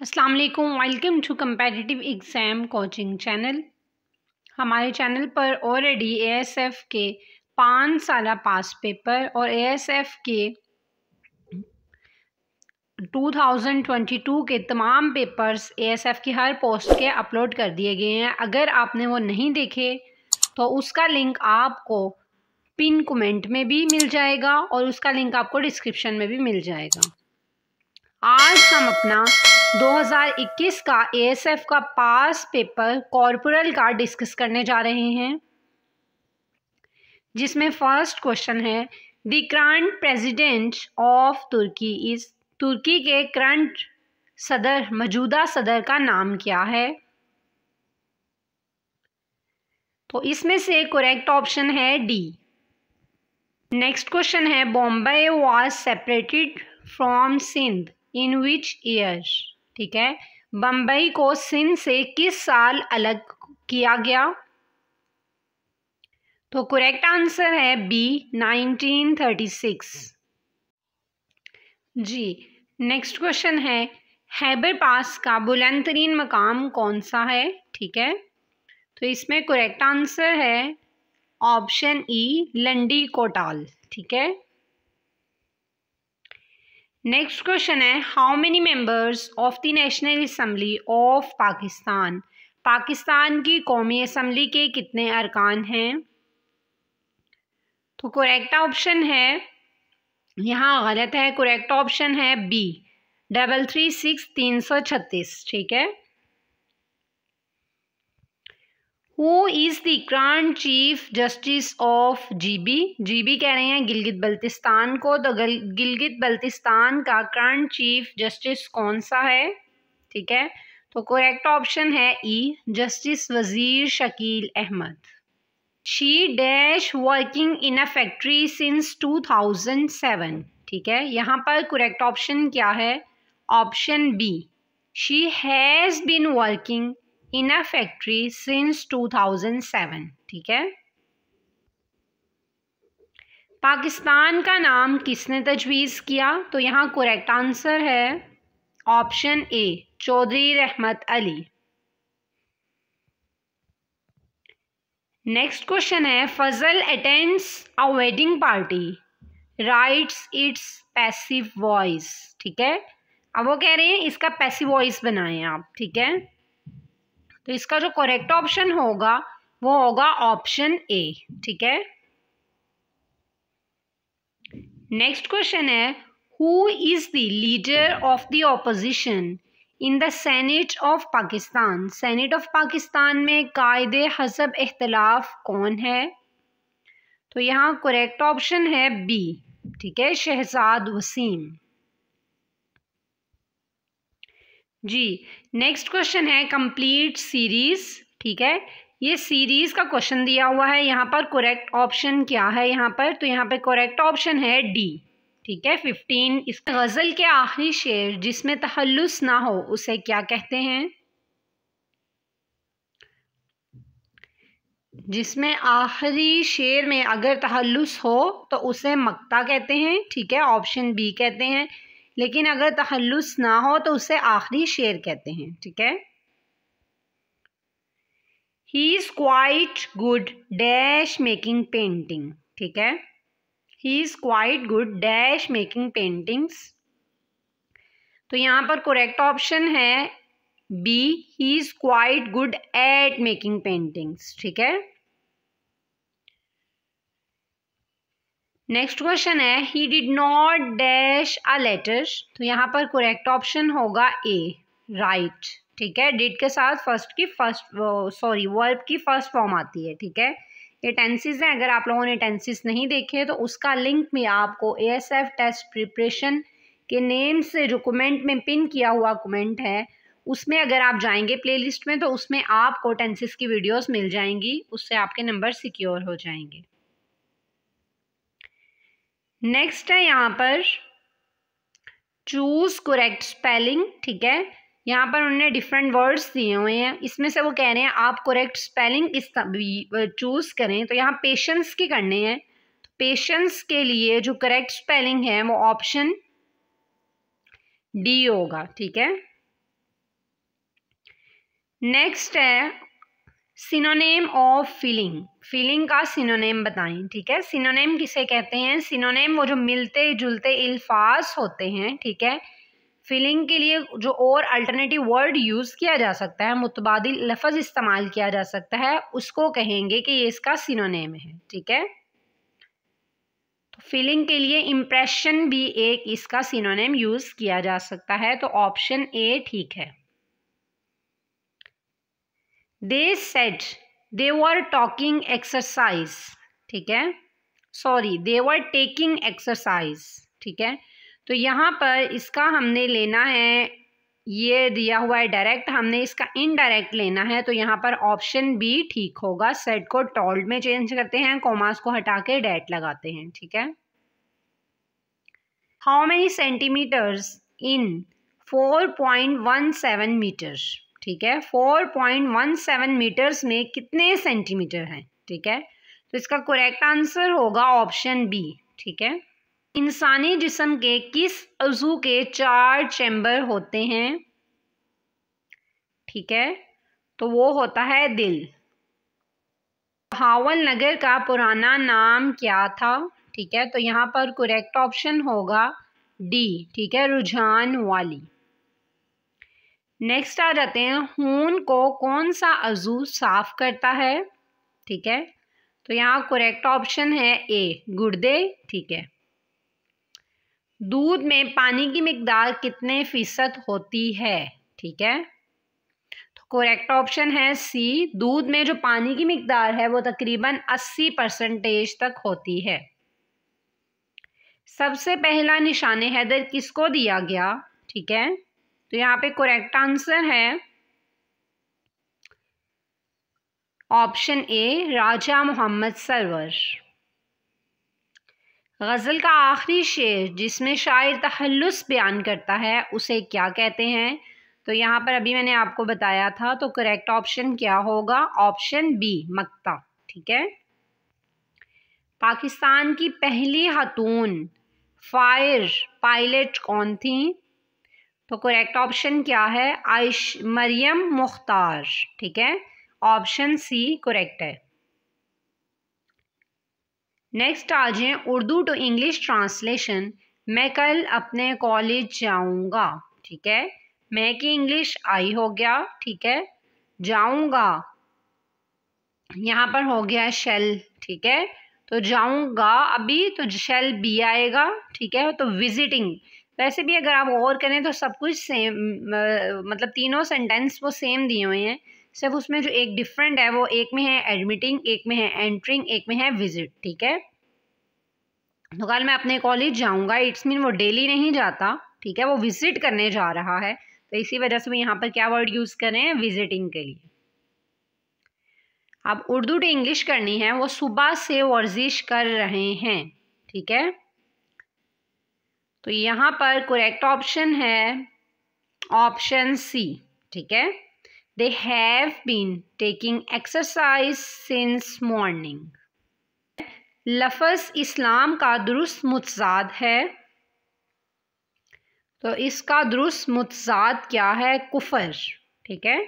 अस्सलाम वालेकुम। Welcome to competitive exam coaching channel हमारे चैनल पर ऑलरेडी एएसएफ के पाँच साल पास पेपर और एएसएफ के 2022 के तमाम पेपर्स एएसएफ की हर पोस्ट के अपलोड कर दिए गए हैं। अगर आपने वो नहीं देखे तो उसका लिंक आपको पिन कमेंट में भी मिल जाएगा और उसका लिंक आपको डिस्क्रिप्शन में भी मिल जाएगा। आज हम अपना 2021 का एएसएफ का पास पेपर कॉर्पोरल का डिस्कस करने जा रहे हैं। जिसमें फ़र्स्ट क्वेश्चन है, the current president of Turkey इस तुर्की के करंट सदर, मौजूदा सदर का नाम क्या है? तो इसमें से करेक्ट ऑप्शन है डी नेक्स्ट क्वेश्चन है Bombay was separated from Sindh in which year ठीक है? बम्बई को सिंध से किस साल अलग किया गया? तो करेक्ट आंसर है बी 1936 जी नेक्स्ट क्वेश्चन है हैबर पास का बुलंद तरीन मकाम कौन सा है? ठीक है? तो इसमें करेक्ट आंसर है ऑप्शन ई लंडी कोटाल ठीक है? नेक्स्ट क्वेश्चन है how many members of the national assembly of Pakistan Pakistan की कौमी असम्बली के कितने अरकान हैं? तो करेक्ट ऑप्शन है, यहाँ गलत है करेक्ट ऑप्शन है बी डबल थ्री सिक्स तीन सौ छत्तीस, ठीक है? Who is the grand chief justice of GB GB कह रहे हैं गिलगित बल्तिस्तान को। तो गिलगित बल्तिस्तान का ग्रांड चीफ जस्टिस कौन सा है? ठीक है? तो करेक्ट ऑप्शन है E justice Wazir Shakeel Ahmed she dash working in a factory since 2007 ठीक है? यहाँ पर करेक्ट ऑप्शन क्या है? Option B she has been working in a factory since 2007 ठीक है? पाकिस्तान का नाम किसने तजवीज़ किया? तो यहाँ करेक्ट आंसर है option A Chaudhry Rehmat Ali. Next question है, Fazal attends a wedding party writes it's passive voice ठीक है? अब वो कह रहे हैं, इसका पैसिव वॉइस बनाएँ आप, ठीक है? तो इसका जो करेक्ट ऑप्शन होगा, वो होगा ऑप्शन ए ठीक है? नेक्स्ट क्वेश्चन है who is the leader of the opposition in the senate of Pakistan senate of Pakistan में कायदे हसब इख्तलाफ कौन है? तो यहाँ करेक्ट ऑप्शन है बी ठीक है? शहजाद वसीम। जी नेक्स्ट क्वेश्चन है कंप्लीट सीरीज़ ठीक है? ये सीरीज़ का क्वेश्चन दिया हुआ है, यहाँ पर करेक्ट ऑप्शन क्या है यहाँ पर? तो यहाँ पर करेक्ट ऑप्शन है डी ठीक है? फिफ्टीन इस गज़ल के आखिरी शेर जिसमें तहल्लुस ना हो, उसे क्या कहते हैं? जिसमें आखिरी शेर में अगर तहल्लुस हो तो उसे मक्ता कहते हैं, ठीक है? ऑप्शन बी कहते हैं। लेकिन अगर तहल्लुस ना हो तो उसे आखिरी शेर कहते हैं, ठीक है? He is quite good dash making painting ठीक है? He is quite good dash making paintings तो यहाँ पर करेक्ट ऑप्शन है B he is quite good at making paintings ठीक है? नेक्स्ट क्वेश्चन है he did not dash a letter तो यहाँ पर करेक्ट ऑप्शन होगा ए राइट ठीक है? डिड के साथ फ़र्स्ट की फ़र्स्ट सॉरी वर्ब की फ़र्स्ट फॉर्म आती है, ठीक है? ये टेंसिस हैं, अगर आप लोगों ने टेंसिस नहीं देखे तो उसका लिंक भी आपको A S F test preparation के नेम से जो कमेंट में पिन किया हुआ कमेंट है, उसमें अगर आप जाएँगे प्लेलिस्ट में तो उसमें आपको टेंसिस की वीडियोस मिल जाएँगी, उससे आपके नंबर सिक्योर हो जाएँगे। नेक्स्ट है यहाँ पर चूज़ करेक्ट स्पेलिंग ठीक है? यहाँ पर उन्होंने डिफरेंट वर्ड्स दिए हुए हैं। इसमें से वो कह रहे हैं, आप करेक्ट स्पेलिंग इस चूज़ करें। तो यहाँ पेशेंस की करने हैं। पेशेंस के लिए जो करेक्ट स्पेलिंग है, वो ऑप्शन डी होगा, ठीक है? नेक्स्ट है सिनोनेम ऑफ़ फीलिंग फीलिंग का सिनोनेम बताएँ, ठीक है? सिनोनेम किसे कहते हैं? सिनोनेम वो जो मिलते, जुलते अल्फाज होते हैं, ठीक है? फीलिंग के लिए जो और अल्टरनेटिव वर्ड यूज़ किया जा सकता है, मुतबादिल लफज इस्तेमाल किया जा सकता है, उसको कहेंगे कि ये इसका सिनोनेम है, ठीक है? तो फीलिंग के लिए इम्प्रेशन भी एक इसका सिनोनेम यूज़ किया जा सकता है तो ऑप्शन ए ठीक है। They set they were talking exercise ठीक है? Sorry they were taking exercise ठीक है? तो यहाँ पर इसका हमने लेना है, ये दिया हुआ है डायरेक्ट हमने इसका इनडायरेक्ट लेना है तो यहाँ पर ऑप्शन बी ठीक होगा। सेट को टॉल्ड में चेंज करते हैं कॉमास को हटा के डेट लगाते हैं, ठीक है? How many centimetres in four point one seven metre ठीक है? Four point one seven metres में कितने सेंटीमीटर हैं? ठीक है? तो इसका करेक्ट आंसर होगा ऑप्शन बी ठीक है? इंसानी जिसम के किस अजू के चार चैम्बर होते हैं? ठीक है? तो वो होता है दिल। हावल नगर का पुराना नाम क्या था? ठीक है? तो यहाँ पर करेक्ट ऑप्शन होगा डी ठीक है? रुझान वाली। नेक्स्ट आ जाते हैं खून को कौन सा अजू साफ़ करता है? ठीक है तो यहाँ करेक्ट ऑप्शन है ए गुर्दे, ठीक है। दूध में पानी की मकदार कितने फ़ीसद होती है? ठीक है तो करेक्ट ऑप्शन है सी दूध में जो पानी की मकदार है वो तकरीबन 80 परसेंटेज तक होती है। सबसे पहला निशान हैदर किसको दिया गया? ठीक है तो यहाँ पे करेक्ट आंसर है ऑप्शन ए राजा मोहम्मद सरवर। गज़ल का आखिरी शेर, जिसमें शायर तहल्लुस बयान करता है, उसे क्या कहते हैं? तो यहाँ पर अभी मैंने आपको बताया था तो करेक्ट ऑप्शन क्या होगा? ऑप्शन बी मक्ता ठीक है? पाकिस्तान की पहली हतून फायर पायलट कौन थी? तो करेक्ट ऑप्शन क्या है? आयश मरियम मुख्तार, ठीक है? ऑप्शन सी करेक्ट है। नेक्स्ट आ जाए उर्दू टू इंग्लिश ट्रांसलेशन मैं कल अपने कॉलेज जाऊँगा, ठीक है? मैं की इंग्लिश आई हो गया, ठीक है? जाऊँगा। यहाँ पर हो गया शेल ठीक है? तो जाऊँगा अभी तो शेल बी आएगा, ठीक है? तो विजिटिंग वैसे भी अगर आप और करें तो सब कुछ सेम मतलब तीनों सेंटेंस वो सेम दिए हुए हैं। सिर्फ़ उसमें जो एक डिफरेंट है, वो एक में है एडमिटिंग एक में है एंट्रिंग एक में है विज़िट ठीक है? तो कल मैं अपने कॉलेज जाऊँगा इट्स मीन वो डेली नहीं जाता, ठीक है? वो विज़िट करने जा रहा है। तो इसी वजह से मैं यहाँ पर क्या वर्ड यूज़ करें? विजिटिंग के लिए। अब उर्दू टू इंग्लिश करनी है, वो सुबह से वर्जिश कर रहे हैं, ठीक है? तो यहाँ पर करेक्ट ऑप्शन है ऑप्शन सी ठीक है? They have been taking exercise since morning लफज इस्लाम का दुरुस्त मुतजाद है। तो इसका दुरुस्त मुतजाद क्या है? कुफर, ठीक है?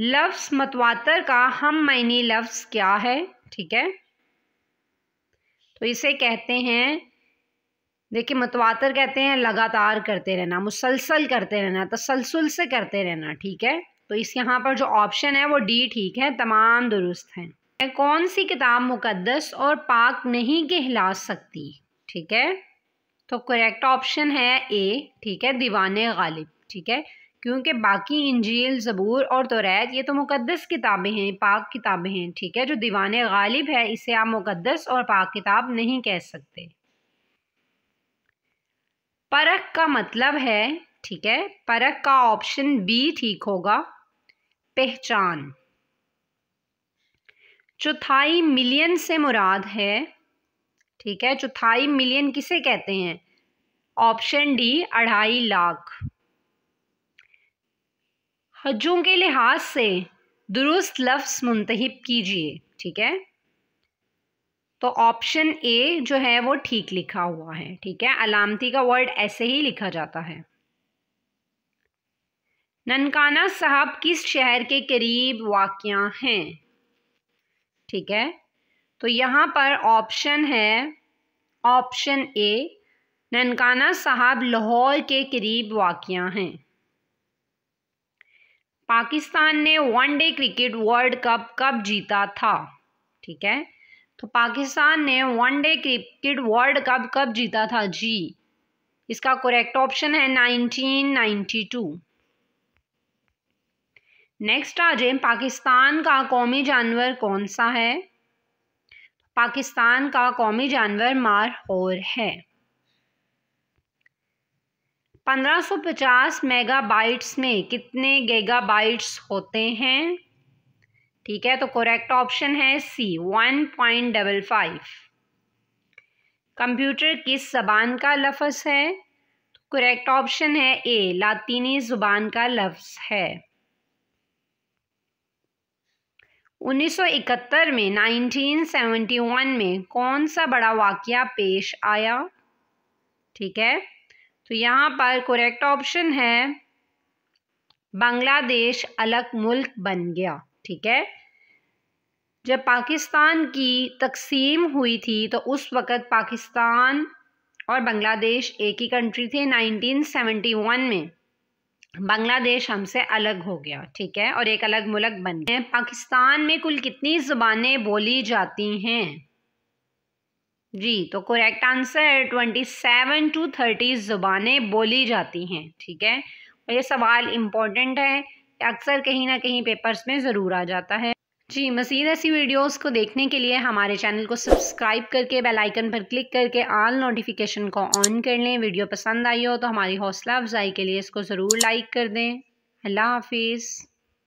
लफ्स मतवातर का हम मैनी लफ्ज़ क्या है? ठीक है? तो इसे कहते हैं, देखिए मतवातर कहते हैं, लगातार करते रहना, मुसलसल करते रहना, तसलसल से करते रहना, ठीक है? तो इस यहाँ पर जो ऑप्शन है वो डी ठीक है, तमाम दुरुस्त हैं। कौन सी किताब मुकद्दस और पाक नहीं कहला सकती? ठीक है? तो करेक्ट ऑप्शन है ए ठीक है? दीवान गालिब ठीक है? क्योंकि बाकी इंजील, ज़बूर और तोरैत ये तो मुकद्दस किताबें हैं, पाक किताबें हैं, ठीक है? जो दीवान गालिब है, इसे आप मुकद्दस और पाक किताब नहीं कह सकते। परख का मतलब है, ठीक है? परख का ऑप्शन बी ठीक होगा। पहचान। चौथाई मिलियन से मुराद है, ठीक है? चौथाई मिलियन किसे कहते हैं? ऑप्शन डी, अढ़ाई लाख। हजों के लिहाज से दुरुस्त लफ्स मुंतहिब कीजिए, ठीक है? तो ऑप्शन ए जो है वो ठीक लिखा हुआ है, ठीक है? अलामती का वर्ड ऐसे ही लिखा जाता है। ननकाना साहब किस शहर के करीब वाक़ हैं? ठीक है? तो यहाँ पर ऑप्शन है ऑप्शन ए ननकाना साहब लाहौर के करीब वाक़ हैं। पाकिस्तान ने वनडे क्रिकेट वर्ल्ड कप कब जीता था? ठीक है? तो पाकिस्तान ने वनडे क्रिकेट वर्ल्ड कप कब जीता था? जी, इसका करेक्ट ऑप्शन है 1992 नेक्स्ट आ जाए, पाकिस्तान का कौमी जानवर कौन सा है? पाकिस्तान का कौमी जानवर मारहोर है। 1550 मेगाबाइट्स में कितने गेगाबाइट्स होते हैं? ठीक है तो करेक्ट ऑप्शन है C one point double five computer किस जबान का लफ्ज़ है? तो करेक्ट ऑप्शन है ए लातीनी ज़ुबान का लफ्ज़ है। 1971 में 1971 में कौन सा बड़ा वाक़ पेश आया? ठीक है तो यहाँ पर करेक्ट ऑप्शन है, बांग्लादेश अलग मुल्क बन गया, ठीक है? जब पाकिस्तान की तकसीम हुई थी तो उस वक़्त पाकिस्तान और बांग्लादेश एक ही कंट्री थे 1971 में। बांग्लादेश हमसे अलग हो गया, ठीक है? और एक अलग मुल्क बन गया। पाकिस्तान में कुल कितनी ज़ुबानें बोली जाती हैं? जी तो correct answer twenty seven to thirty ज़ुबानें बोली जाती हैं, ठीक है? और ये सवाल इंपॉर्टेंट है अक्सर कहीं ना कहीं पेपर्स में ज़रूर आ जाता है। जी, मज़ीद ऐसी वीडियोस को देखने के लिए हमारे चैनल को सब्सक्राइब करके बेल आइकन पर क्लिक करके आल नोटिफिकेशन को ऑन कर लें। वीडियो पसंद आई हो तो हमारी हौसला अफजाई के लिए इसको ज़रूर लाइक कर दें। अल्लाह हाफिज़।